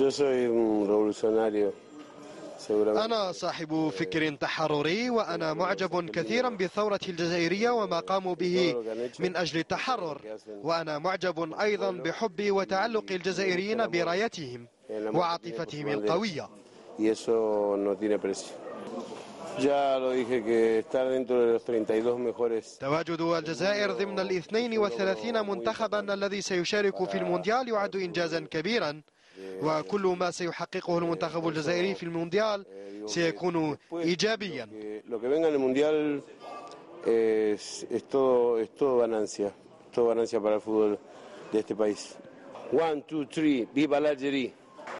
Yo soy un revolucionario. seguramente. أنا صاحب فكر تحرري وأنا معجب كثيرا بالثورة الجزائرية وما قاموا به من أجل التحرر وأنا معجب أيضا بحب وتعلق الجزائريين برايتهم وعاطفتهم القوية تواجد الجزائر ضمن الاثنين وثلاثين منتخبا الذي سيشارك في المونديال يعد إنجازا كبيرا وكل ما سيحققه المنتخب الجزائري في المونديال سيكون إيجابيا. One, two, three, viva la Algeria.